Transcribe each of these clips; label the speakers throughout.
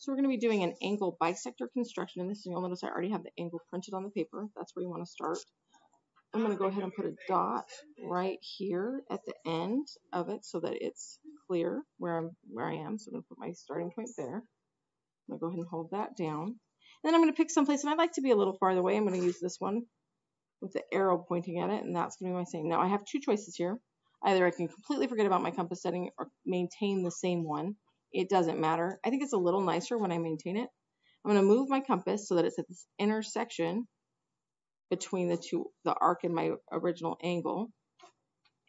Speaker 1: So we're going to be doing an angle bisector construction in this, and you'll notice I already have the angle printed on the paper. That's where you want to start. I'm going to go ahead and put a dot right here at the end of it so that it's clear where I'm where I am. So I'm going to put my starting point there. I'm going to go ahead and hold that down. And then I'm going to pick someplace, and I'd like to be a little farther away. I'm going to use this one with the arrow pointing at it, and that's going to be my same. Now I have two choices here. Either I can completely forget about my compass setting or maintain the same one. It doesn't matter. I think it's a little nicer when I maintain it. I'm going to move my compass so that it's at this intersection between the two, the arc and my original angle,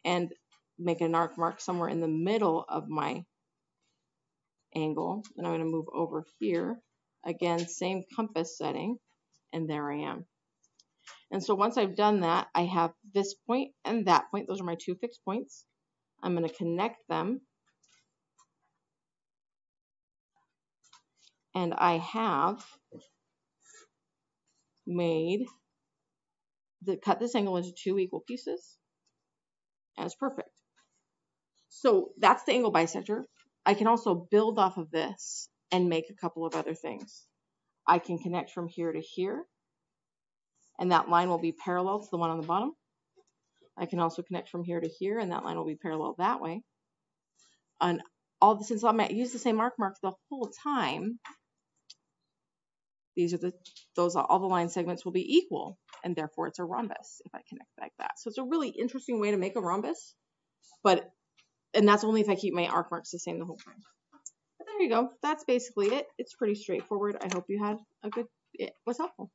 Speaker 1: and make an arc mark somewhere in the middle of my angle. And I'm going to move over here. Again, same compass setting, and there I am. And so once I've done that, I have this point and that point. Those are my two fixed points. I'm going to connect them. And I have made the cut this angle into two equal pieces. It's perfect. So that's the angle bisector. I can also build off of this and make a couple of other things. I can connect from here to here and that line will be parallel to the one on the bottom. I can also connect from here to here, and that line will be parallel that way. And all the, since I'm at use the same arc mark the whole time, these are the those all the line segments will be equal, and therefore it's a rhombus if I connect like that. So it's a really interesting way to make a rhombus, but and that's only if I keep my arc marks the same the whole time. But there you go. That's basically it. It's pretty straightforward. I hope you had a good it was helpful.